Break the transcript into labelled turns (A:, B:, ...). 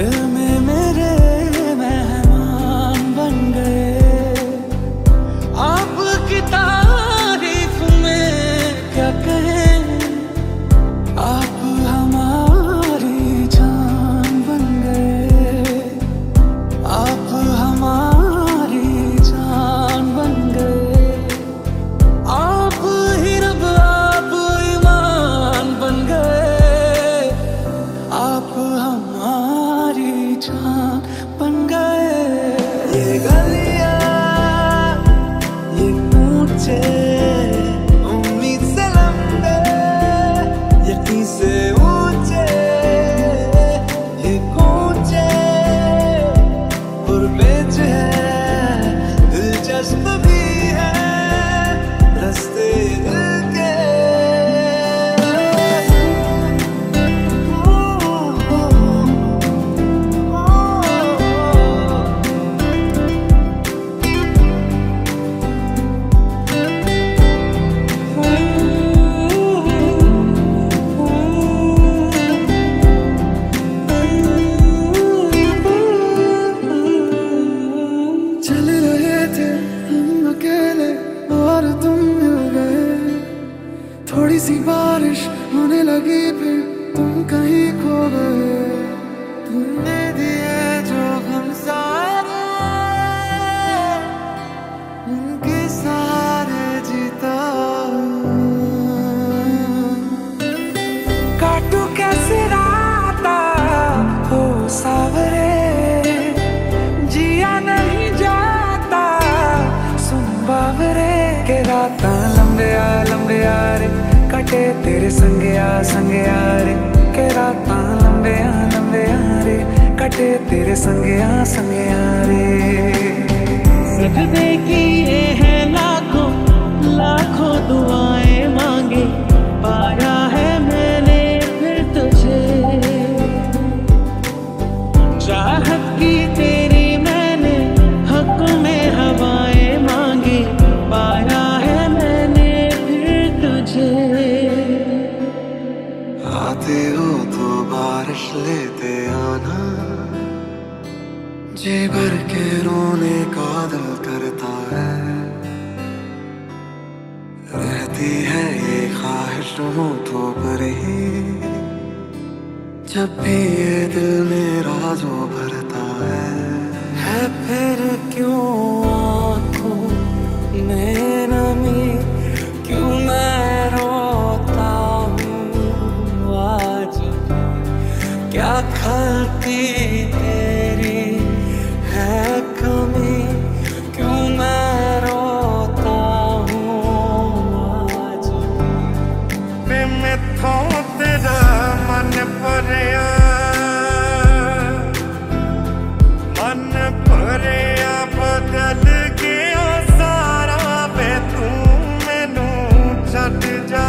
A: दिल में मेरे मेहमान बन गए। आपकी तारीफ़ में क्या कहें?
B: change.
A: सी बारिश होने लगी फिर तुम कहीं खो तेरे संगे आ संगे आ रे
C: सजदे किए हैं लाखों लाखों दुआएँ मांगे। पाया है मैंने फिर तुझे। चाहत की तेरी मैंने हक में हवाएँ मांगी। पाया है मैंने फिर तुझे।
A: आते हो तो बारिश लेते जी भर के रोने का दिल करता है। रहती है ये ख्वाहिश तो पर ही। जब भी ये दिल मेरा जो भरता है है फिर क्यों क्यों मैं रोता हूँ आज क्या खलती तेरी क्यों मैं रोता हूँ
D: मन भरिया मन भरिया बदल गया, सारा वे तू मैनू छट जा।